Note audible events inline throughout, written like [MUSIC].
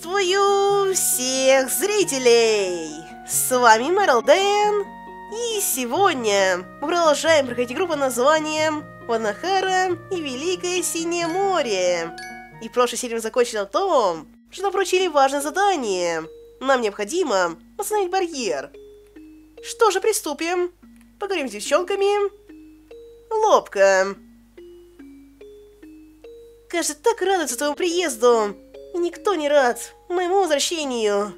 Приветствую всех зрителей! С вами Мэрил Дэн, и сегодня мы продолжаем проходить группу под названием Ванахара и Великое Синее море. И прошлой серии мы закончили на том, что нам поручили важное задание. Нам необходимо установить барьер. Что же, приступим. Поговорим с девчонками. Лобка. Кажется, так радуется твоему приезду. И никто не рад моему возвращению.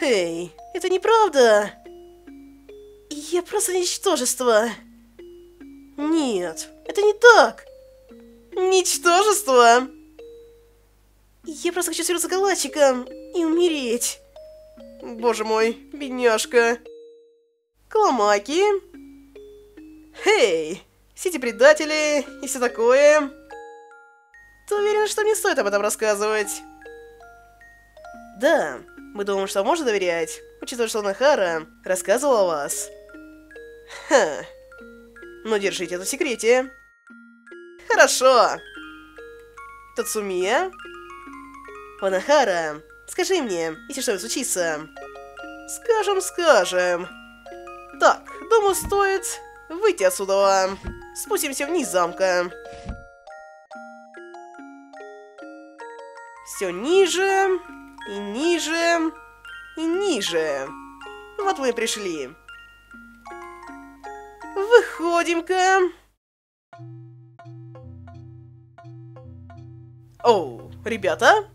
Эй, это неправда. Я просто ничтожество. Нет, это не так. Ничтожество? Я просто хочу свернуться калачиком и умереть. Боже мой, бедняжка. Каламаки. Эй, все эти предатели и все такое. Ты уверен, что не стоит об этом рассказывать? Да, мы думаем, что можно доверять, учитывая, что Нахара рассказывала о вас. Ха. Но держите это в секрете. Хорошо. Тацумия? Панахара, скажи мне, если что-нибудь случится. Скажем, скажем. Так, думаю, стоит выйти отсюда. Спустимся вниз замка. Все ниже, и ниже, и ниже. Вот мы и пришли. Выходим-ка. Оу, ребята?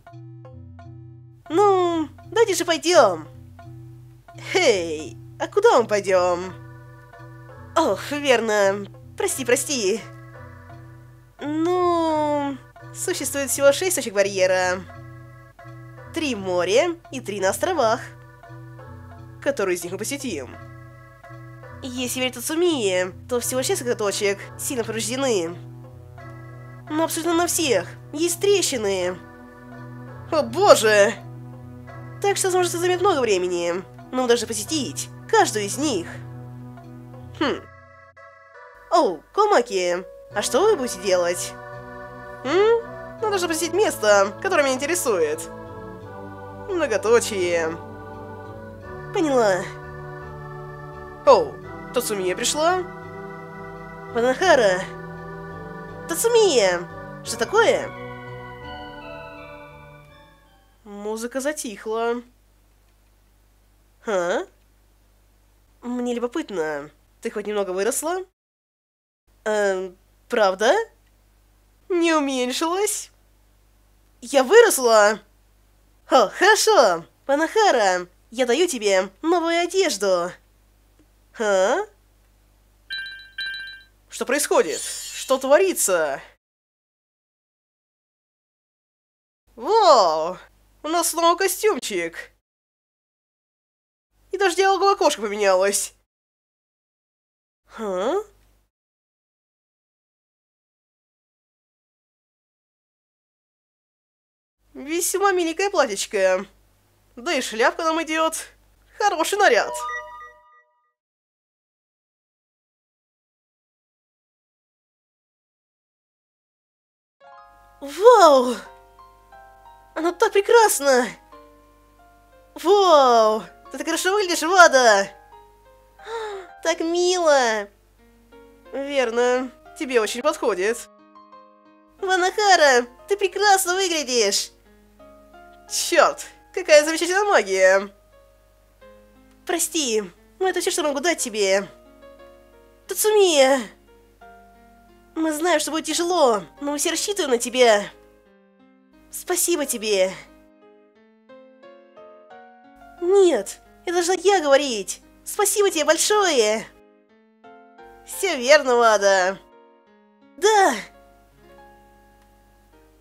Ну, давайте же пойдем. Эй, а куда мы пойдем? Ох, верно. Прости, прости. Ну, существует всего шесть точек барьера. Три в море и три на островах. Который из них мы посетим? Если верить Тацумии, то всего несколько точек сильно повреждены. Но абсолютно на всех есть трещины. О боже! Так что сможет займет много времени. Но мы должны посетить каждую из них. Хм. Оу, Комаки, а что вы будете делать? М? Нам нужно посетить место, которое меня интересует. Многоточие. Поняла. Оу, Тацумия пришла? Панахара. Тацумия! Что такое? Музыка затихла. А? Мне любопытно. Ты хоть немного выросла? Эм, правда? Не уменьшилась? Я выросла? О, хорошо. Панахара, я даю тебе новую одежду. А? Что происходит? Что творится? Вау! У нас снова костюмчик. И даже диалоговая кошка поменялась. А? Весьма миленькое платьечко. Да и шляпка нам идет. Хороший наряд. Вау! Оно так прекрасно! Вау! Ты так хорошо выглядишь, Вада! Так мило! Верно, тебе очень подходит. Ванахара, ты прекрасно выглядишь! Черт, какая замечательная магия! Прости, но это все, что могу дать тебе. Тацумия! Мы знаем, что будет тяжело, но мы все рассчитываем на тебя. Спасибо тебе. Нет, это должна я говорить. Спасибо тебе большое. Все верно, Вада. Да.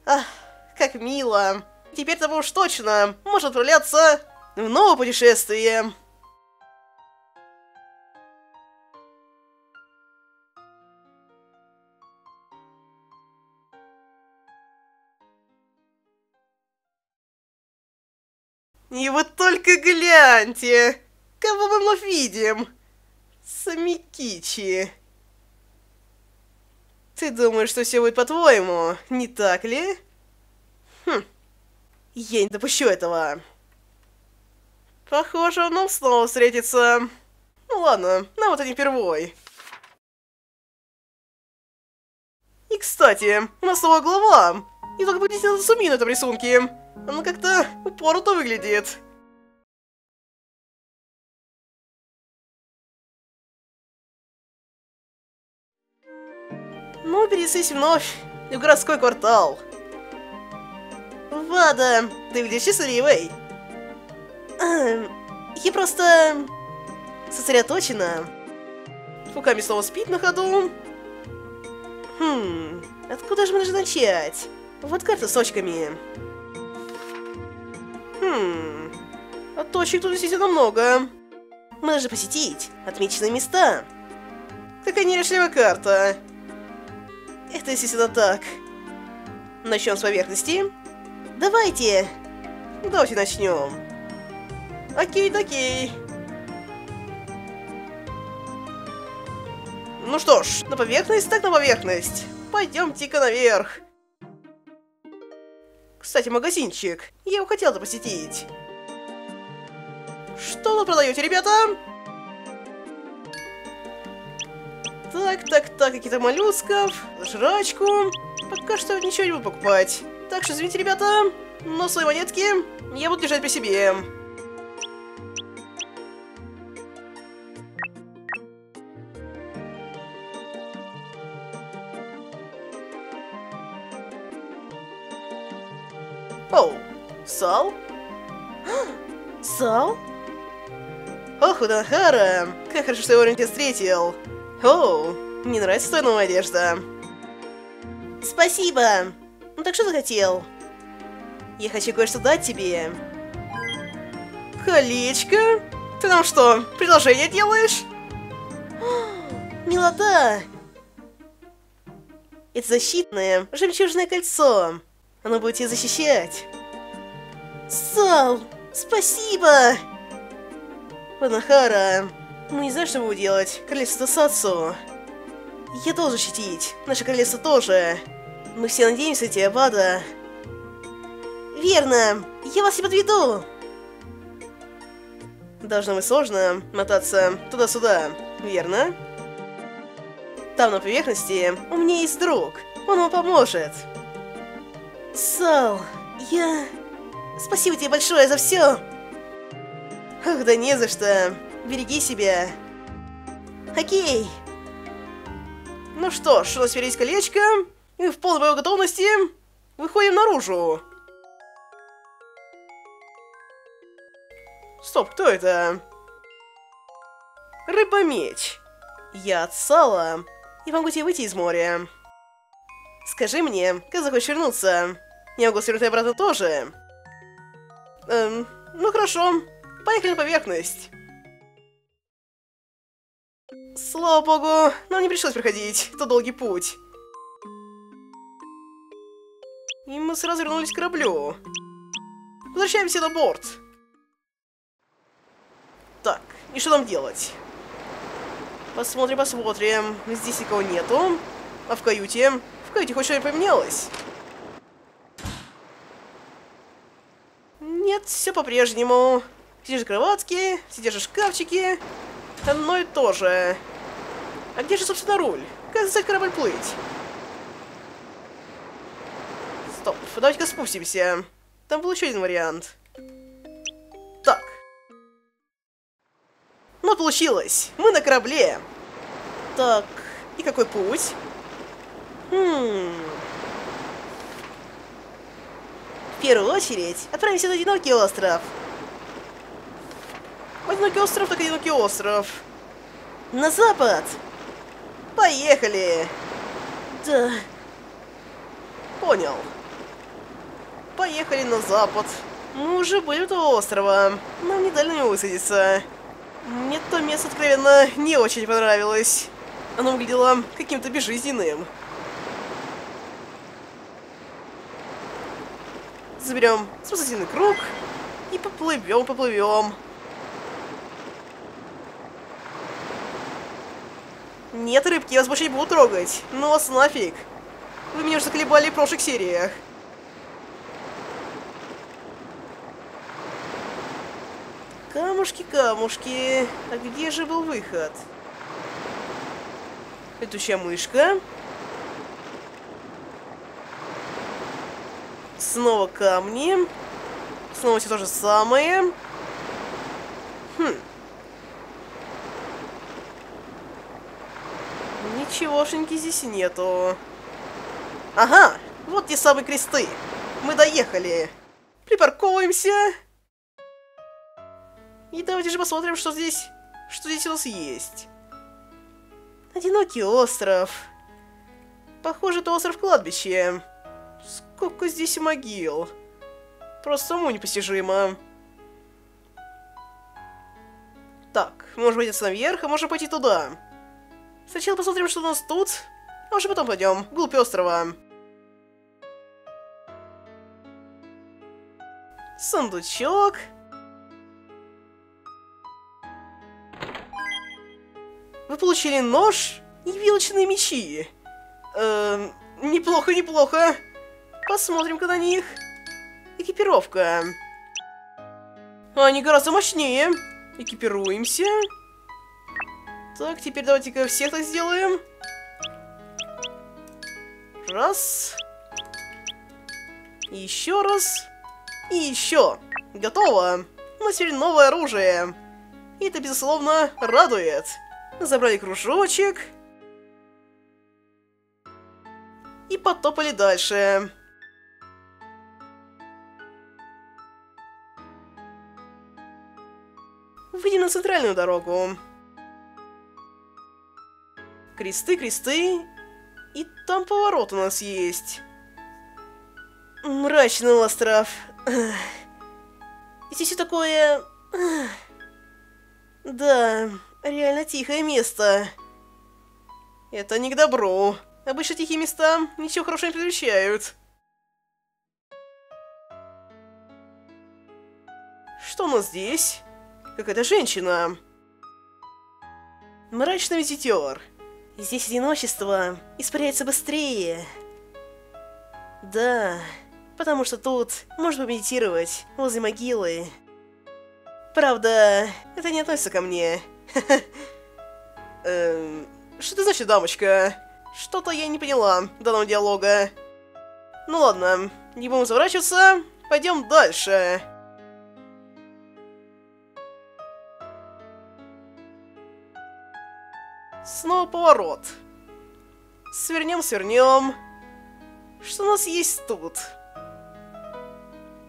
Ах, как мило. Теперь-то мы уж точно можем отправляться в новое путешествие. И вот только гляньте, кого мы вновь видим. Самикичи. Ты думаешь, что все будет по-твоему, не так ли? Хм, Я не допущу этого. Похоже, он снова встретится. Ну ладно, нам это не впервой. И кстати, у нас новая глава. И только поглядите на Суми на этом рисунке. Она как-то упорото выглядит. Ну, перенеслись вновь в городской квартал. Вада, ты выглядишь счастливой. Эм, я просто сосредоточена. Фуками снова спит на ходу. Хм, откуда же мы должны начать? Вот карта с точками. Хм, а точек тут действительно много. Мы должны посетить отмеченные места. Какая неряшливая карта. Это естественно так. Начнем с поверхности. Давайте. Давайте начнем. Окей, окей. Ну что ж, на поверхность так на поверхность. Пойдемте-ка наверх. Кстати, магазинчик. Я его хотел посетить. Что вы продаете, ребята? Так, так, так, какие-то моллюсков, жрачку. Пока что ничего не буду покупать. Так что, извините, ребята, но свои монетки я буду держать при себе. Оу, Сал? [GASPS] Сал? Ох, Уданхара, как хорошо, что я вовремя тебя встретил. Оу, мне нравится твоя новая одежда. Спасибо. Ну так что ты хотел? Я хочу кое-что дать тебе. Колечко? Ты нам что, предложение делаешь? [GASPS] Милота! Это защитное, жемчужное кольцо. Оно будет тебя защищать. Сал, спасибо! Панахара, мы не знаем, что будем делать. Королевство Сацу. Я должен защитить. Наше королевство тоже. Мы все надеемся на тебя, Бада. Верно. Я вас не подведу. Должно быть сложно мотаться туда-сюда, верно? Там на поверхности у меня есть друг. Он вам поможет. Сал, я... Спасибо тебе большое за все. Ах, да не за что. Береги себя. Окей. Ну что ж, у нас колечко. И в полной боевой готовности выходим наружу. Стоп, кто это? Рыба-меч. Я от Сала. И могу тебе выйти из моря. Скажи мне, как захочешь вернуться? Я могу свернуть обратно тоже. Эм, ну хорошо. Поехали на поверхность. Слава богу, нам не пришлось проходить. Это долгий путь. И мы сразу вернулись к кораблю. Возвращаемся на борт. Так, и что нам делать? Посмотрим, посмотрим. Здесь никого нету. А в каюте? В каюте хоть что-нибудь поменялось? Нет, все по-прежнему. Все те же кроватки, все те же шкафчики. Одно и то же. А где же, собственно, руль? Как заставить корабль плыть? Стоп, давайте-ка спустимся. Там был еще один вариант. Так. Ну, получилось. Мы на корабле. Так, и какой путь? Хм... В первую очередь, отправимся на одинокий остров. Одинокий остров, так одинокий остров. На запад! Поехали! Да... Понял. Поехали на запад. Мы уже были у этого острова. Нам не дали на него высадиться. Мне то место, откровенно, не очень понравилось. Оно выглядело каким-то безжизненным. Заберем спасательный круг и поплывем, поплывем. Нет, рыбки, я вас больше не буду трогать. Ну вас нафиг. Вы меня уже заколебали в прошлых сериях. Камушки, камушки. А где же был выход? Летучая мышка. Снова камни. Снова все то же самое. Хм. Ничегошеньки здесь нету. Ага, вот те самые кресты. Мы доехали. Припарковываемся. И давайте же посмотрим, что здесь... Что здесь у нас есть. Одинокий остров. Похоже, это остров кладбище. Сколько здесь могил. Просто уму непостижимо. Так, может пойти наверх, а можно пойти туда. Сначала посмотрим, что у нас тут, а уже потом пойдем, вглубь острова. Сундучок. Вы получили нож и вилочные мечи. Эм, неплохо, неплохо. Посмотрим-ка на них. Экипировка. Они гораздо мощнее. Экипируемся. Так, теперь давайте-ка всех так сделаем. Раз. еще раз. И еще. Готово. У нас теперь новое оружие. И это, безусловно, радует. Забрали кружочек. И потопали дальше. Выйдем на центральную дорогу. Кресты, кресты. И там поворот у нас есть. Мрачный остров. Здесь все такое... Да, реально тихое место. Это не к добру. Обычно тихие места ничего хорошего не предвещают. Что у нас здесь? Какая-то женщина. Мрачный визитер. Здесь одиночество испаряется быстрее. Да, потому что тут можно помедитировать возле могилы. Правда, это не относится ко мне. Эм, что значит, дамочка? Что-то я не поняла данного диалога. Ну ладно, не будем заворачиваться, пойдем дальше. Снова поворот. Свернем, свернем. Что у нас есть тут?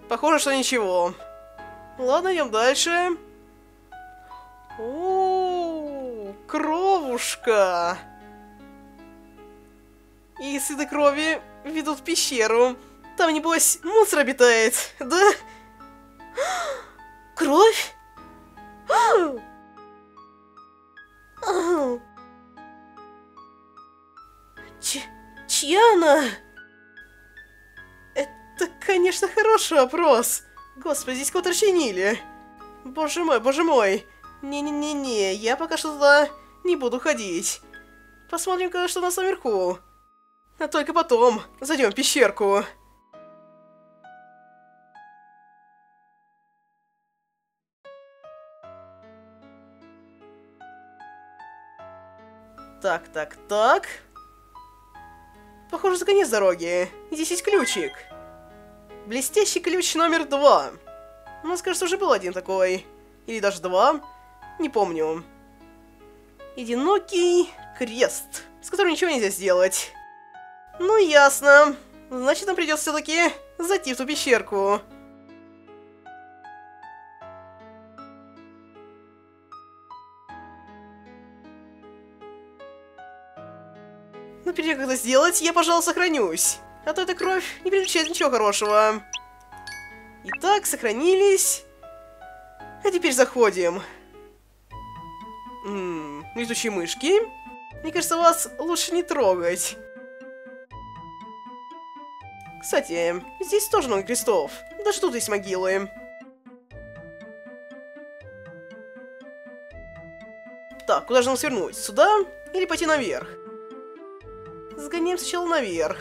Похоже, что ничего. Ладно, идем дальше. Кровушка. И следы крови ведут в пещеру. Там, небось, мусор обитает, да? Кровь? Ч чья она? Это, конечно, хороший вопрос. Господи, здесь кого-то. Боже мой, боже мой. Не-не-не-не, я пока что туда не буду ходить. Посмотрим-ка, что у нас наверху. А только потом зайдем в пещерку. Так, так, так. Похоже, за конец дороги. Здесь есть ключик. Блестящий ключ номер два. У нас, кажется, уже был один такой. Или даже два. Не помню. Одинокий крест, с которым ничего нельзя сделать. Ну, ясно. Значит, нам придется все-таки зайти в ту пещерку. Но перед тем, как это сделать, я, пожалуй, сохранюсь. А то эта кровь не предвещает ничего хорошего. Итак, сохранились. А теперь заходим. Ммм, летучие мышки. Мне кажется, вас лучше не трогать. Кстати, здесь тоже много крестов. Даже тут есть могилы. Так, куда же нам свернуть? Сюда или пойти наверх? Сгоняем сначала наверх.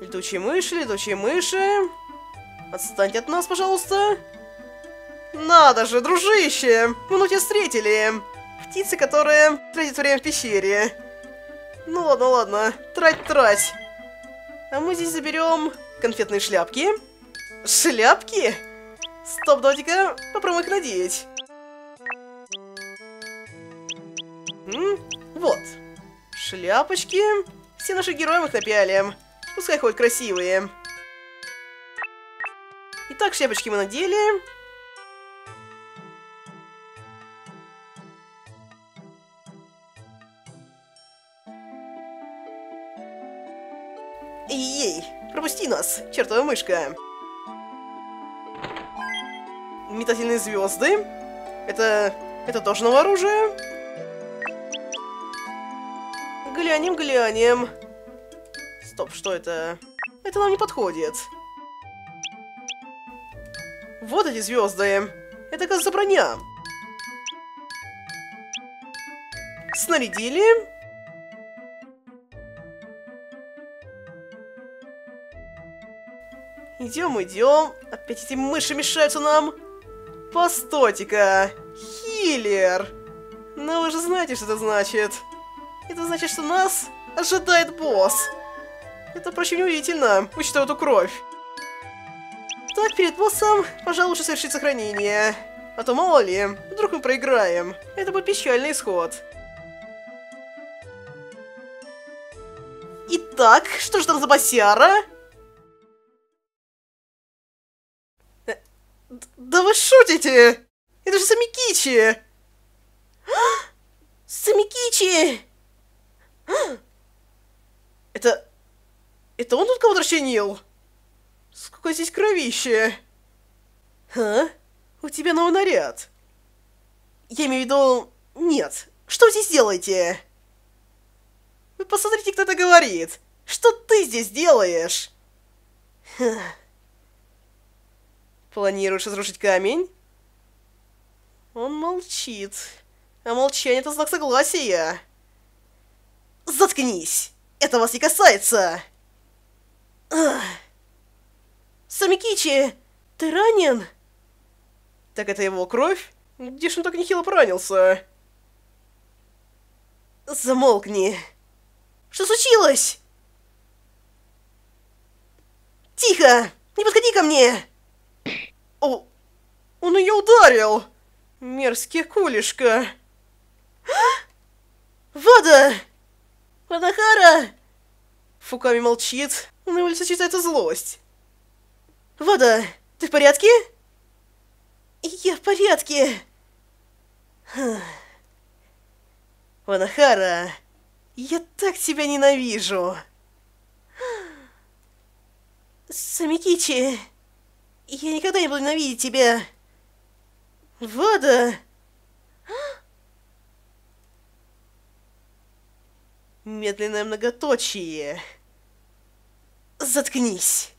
Летучие мыши, летучие мыши. Отстаньте от нас, пожалуйста. Надо же, дружище! Мы ну тебя встретили! Птицы, которые тратят время в пещере. Ну ладно, ладно, трать-трать. А мы здесь заберем конфетные шляпки. Шляпки? Стоп, давайте-ка попробуем их надеть. М? Вот. Шляпочки. Все наши герои их напялим. Пускай ходят красивые. Итак, шляпочки мы надели. Чертова мышка. Метательные звезды. Это... это тоже новое оружие? Глянем, глянем. Стоп, что это? Это нам не подходит. Вот эти звезды. Это, кажется, броня. Снарядили. Идем, идем. Опять эти мыши мешаются нам. Постойте-ка. Хиллер. Но вы же знаете, что это значит. Это значит, что нас ожидает босс. Это, впрочем, неудивительно, учитывая эту кровь. Так, перед боссом, пожалуй, лучше совершить сохранение. А то мало ли, вдруг мы проиграем. Это будет печальный исход. Итак, что же там за босяра? Да вы шутите! Это же Самикичи! Самикичи! Это... Это он тут кого-то расчленил? Сколько здесь кровище? А? У тебя новый наряд. Я имею в виду... Нет. Что вы здесь делаете? Вы посмотрите, кто это говорит. Что ты здесь делаешь? Ха. Планируешь разрушить камень? Он молчит. А молчание — это знак согласия. Заткнись! Это вас не касается! Ах. Самикичи, ты ранен? Так это его кровь? Где ж он так нехило поранился? Замолкни. Что случилось? Тихо! Не подходи ко мне! О, он ее ударил! Мерзкий кулишка. Вода! Ванахара! Фуками молчит, на его лице читается злость. Вода, ты в порядке? Я в порядке. Ванахара, я так тебя ненавижу. Самикичи, я никогда не буду ненавидеть тебя. Вода. Медленное многоточие. Заткнись.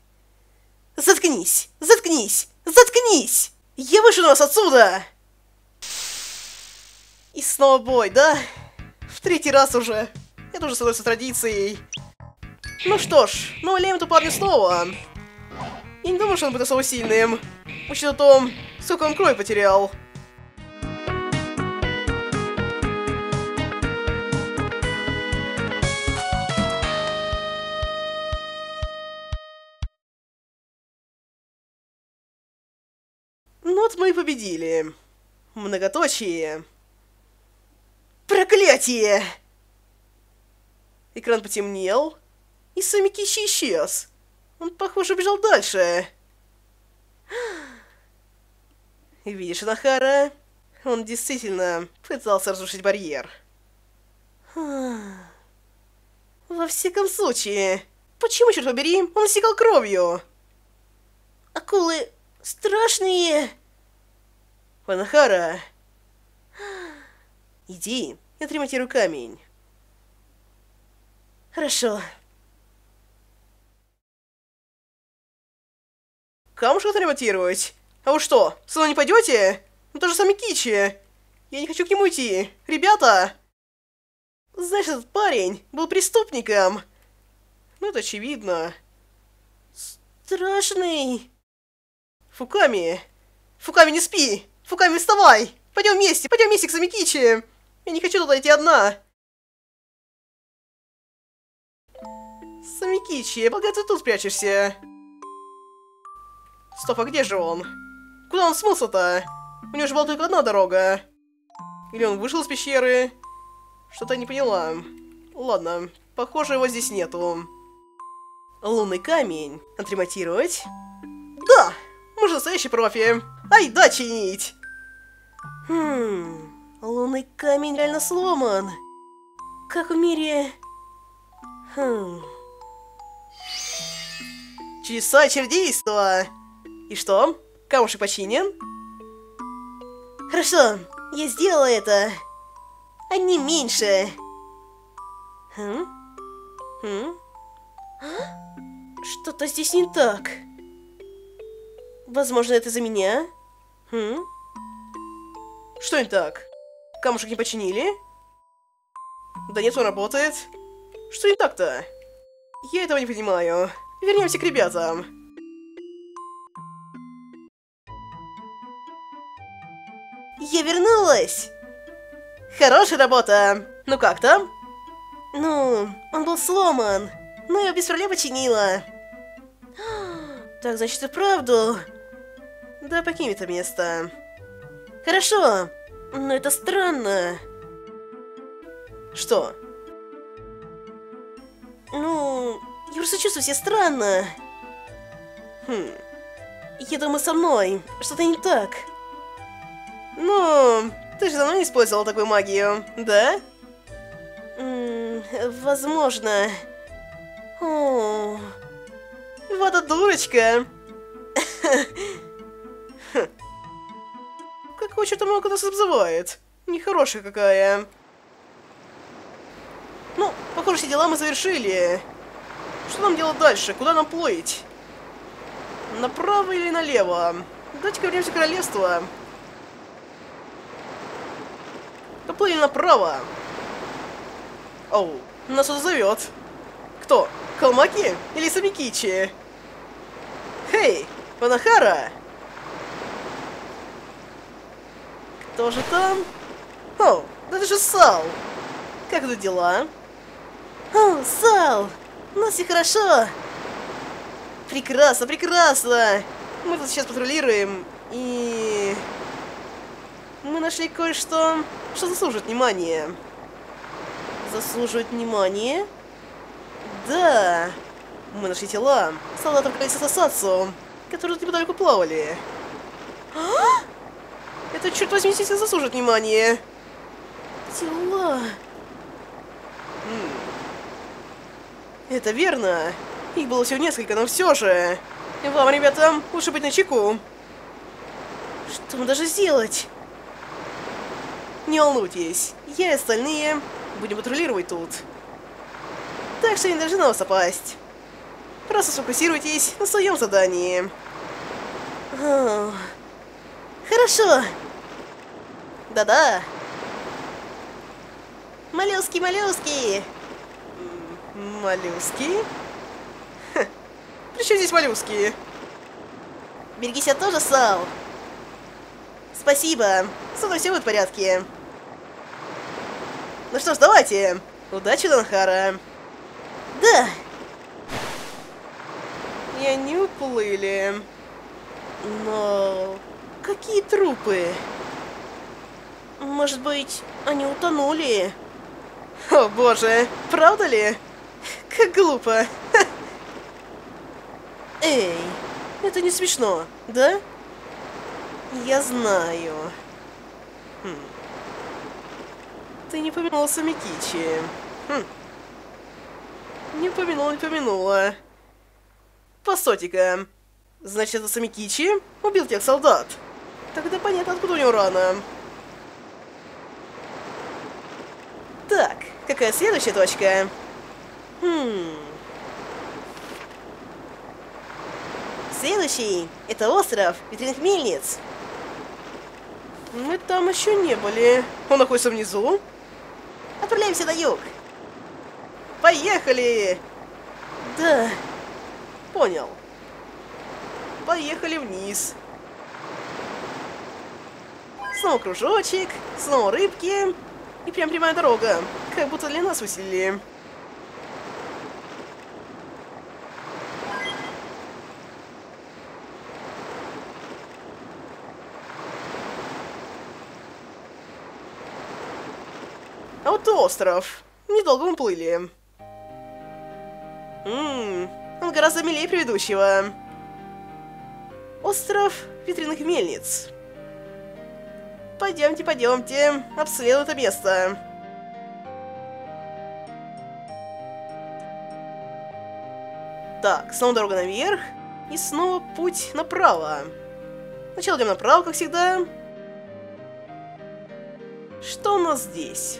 Заткнись! Заткнись! Заткнись! Я вышел нас отсюда! И снова бой, да? В третий раз уже. Это уже становится традицией. Ну что ж, ну лем эту парню снова. Я не думаю, что он будет особо сильным. Учитывая то, сколько он крови потерял. Ну вот мы и победили. Многоточие. Проклятие! Экран потемнел, и Самикичи исчез. Он, похоже, бежал дальше. Видишь, Нахара, он действительно пытался разрушить барьер. Во всяком случае, почему, черт побери, он стекал кровью? Акулы страшные. Панахара. Иди, я отремонтирую камень. Хорошо. Камушек отремонтировать? А вы что, с не пойдете? Ну то же самое Кичи. Я не хочу к нему идти. Ребята! Знаешь, этот парень был преступником. Ну, это очевидно. Страшный. Фуками! Фуками, не спи! Фуками, вставай! Пойдем вместе, пойдем вместе к Самикичи! Я не хочу туда идти одна! Самикичи, пока ты тут прячешься? Стоп, а где же он? Куда он смылся-то? У него же была только одна дорога. Или он вышел из пещеры? Что-то не поняла. Ладно, похоже, его здесь нету. Лунный камень. Отремонтировать? Да! Мы же настоящий профи. Ай, да, чинить! Хм... Лунный камень реально сломан. Как в мире... Хм... Чудеса чародейства! И что? Камушек починен? Хорошо, я сделала это. А не меньше. Хм? Хм? Что-то здесь не так. Возможно, это за меня? Хм? Что не так? Камушек не починили? Да нет, он работает. Что не так-то? Я этого не понимаю. Вернемся к ребятам. Я вернулась! Хорошая работа! Ну как там? Ну, он был сломан, но я без проблем починила. Так, значит, и правду. Да, покинь это место. Хорошо, но это странно. Что? Ну, я просто чувствую себя странно. Хм. Я думаю, со мной что-то не так. Ну, ты же давно не использовал такую магию, да? М возможно. О, вот эта дурочка. [LAUGHS] Какого черта много нас обзывает? Нехорошая какая. Ну, похоже, все дела мы завершили. Что нам делать дальше? Куда нам плыть? Направо или налево? Давайте-ка вернемся в королевство. Поплыли направо. Оу, нас тут зовет. Кто? Калмаки или Самикичи? Хей, Панахара! Кто же там? О, да это же Сал! Как тут дела? О, Сал! У нас все хорошо! Прекрасно, прекрасно! Мы тут сейчас патрулируем, и... Мы нашли кое-что, что заслуживает внимания. Заслуживает внимания? Да! Мы нашли тела солдатов Кайса Сасацу, которые тут неподалеку плавали. А? Это, черт возьми, здесь заслуживает внимания. Тела... Это верно. Их было всего несколько, но все же. Вам, ребята, лучше быть начеку. Что мы даже сделать? Не волнуйтесь, я и остальные будем патрулировать тут. Так что не должны на вас опасть. Просто сфокусируйтесь на своем задании. О, хорошо. Да-да. Моллюски, моллюски. Моллюски? Ха. При здесь моллюски? Береги себя тоже, Сал. Спасибо. Со мной все будет в порядке. Ну что ж, давайте. Удачи, Донхара. Да. И они уплыли. Но... Какие трупы? Может быть, они утонули? О боже, правда ли? Как глупо. [LAUGHS] Эй, это не смешно, да? Я знаю. Хм. Ты не упомянула Самикичи. Хм. Не упомянула, не упомянула. Постойте-ка. Значит, это Самикичи убил тех солдат. Тогда понятно, откуда у него рана. Так, какая следующая точка? Хм... Следующий — это остров ветряных мельниц. Мы там еще не были. Он находится внизу. Отправляемся на юг. Поехали! Да. Понял. Поехали вниз. Снова кружочек, снова рыбки. И прям прямая дорога. Как будто для нас усилили. И остров. Недолго мы плыли. Ммм, он гораздо милее предыдущего. Остров ветряных мельниц. Пойдемте, пойдемте, обследуем это место. Так, снова дорога наверх, и снова путь направо. Сначала идем направо, как всегда. Что у нас здесь?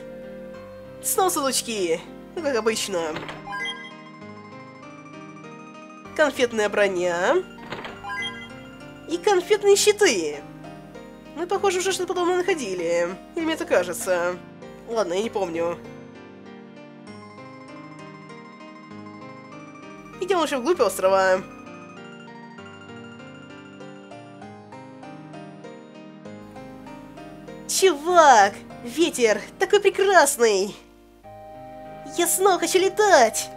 Снова сундучки, ну, как обычно. Конфетная броня. И конфетные щиты. Мы, похоже, уже что-то подобное находили. Или мне это кажется. Ладно, я не помню. Идем лучше вглубь острова. Чувак! Ветер! Такой прекрасный! Я снова хочу летать!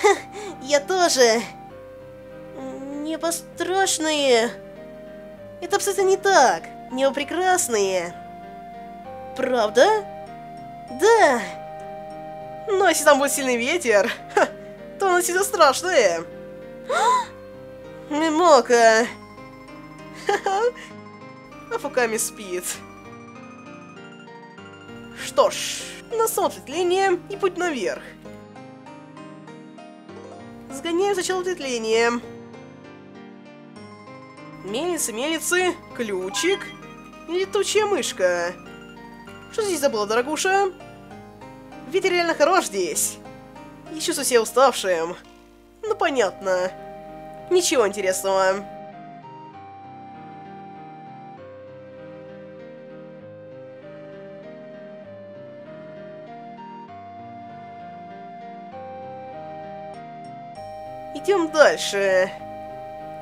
Ха, я тоже! Небо страшное! Это абсолютно не так! Небо прекрасные! Правда? Да! Но если там будет сильный ветер, ха, то оно всегда страшное! [GASPS] Мимока! [LAUGHS] А Фуками спит. Что ж, на ответвление и путь наверх. Сгоняем сначала ответвление. Мельницы, мельницы, ключик летучая мышка. Что здесь забыла, дорогуша? Ветер реально хорош здесь. Я чувствую себя уставшим. Ну, понятно. Ничего интересного. Идем дальше.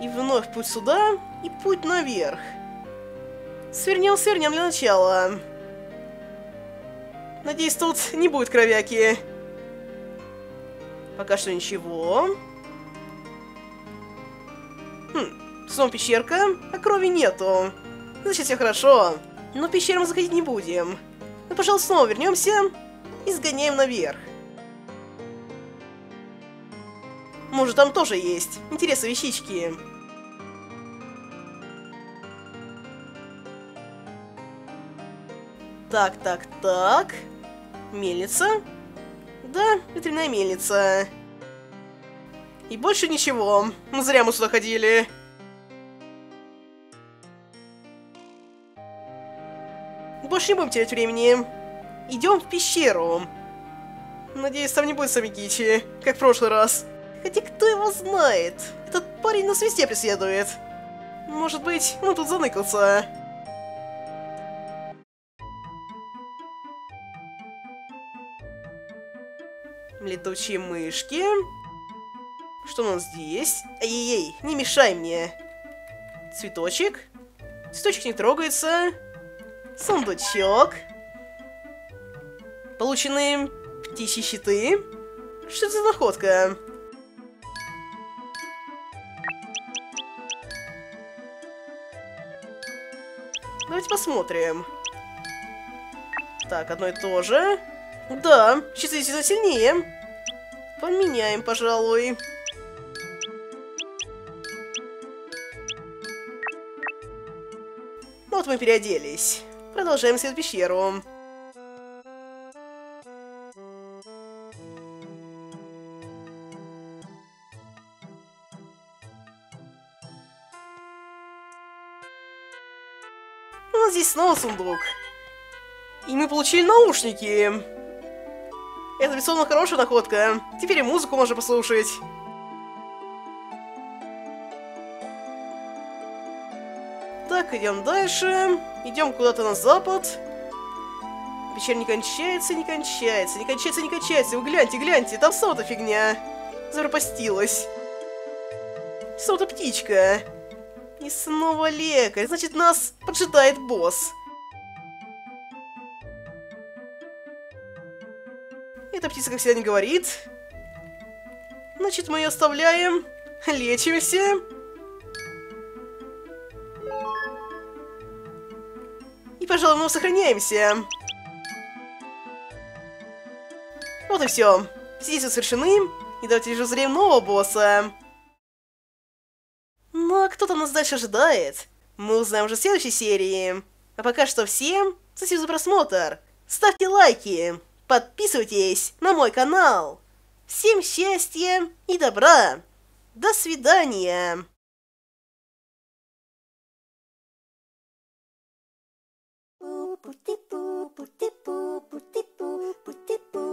И вновь путь сюда, и путь наверх. Свернем, свернем для начала. Надеюсь, тут не будет кровяки. Пока что ничего. Хм, снова пещерка, а крови нету. Значит, все хорошо. Но пещеру мы заходить не будем. Ну, пожалуйста, снова вернемся и сгоняем наверх. Может, там тоже есть интересные вещички. Так, так, так. Мельница? Да, ветряная мельница. И больше ничего. Зря мы сюда ходили. Больше не будем терять времени. Идем в пещеру. Надеюсь, там не будет Самикичи, как в прошлый раз. Хотя кто его знает? Этот парень нас везде преследует. Может быть, он тут заныкался. Летучие мышки. Что у нас здесь? Эй-эй, не мешай мне. Цветочек. Цветочек не трогается. Сундучок. Полученные птичьи щиты. Что это за находка? Давайте посмотрим. Так, одно и то же. Да, сильно сильнее. Поменяем, пожалуй. Вот мы переоделись. Продолжаем свет пещеру. Снова сундук. И мы получили наушники. Это, безусловно, хорошая находка. Теперь и музыку можно послушать. Так, идем дальше. Идем куда-то на запад. Пещера не кончается, не кончается, не кончается, не кончается. Вы гляньте, гляньте, там снова фигня. Запропастилась. Снова птичка. И снова лекарь, значит нас поджидает босс. Эта птица, как всегда, не говорит. Значит, мы ее оставляем. Лечимся. И, пожалуй, мы сохраняемся. Вот и все. Все действия совершены. И давайте лишь узрем нового босса. Кто-то нас дальше ожидает? Мы узнаем уже в следующей серии. А пока что всем спасибо за просмотр. Ставьте лайки, подписывайтесь на мой канал. Всем счастья и добра. До свидания. Putipu, putipu, putipu, putipu, putipu.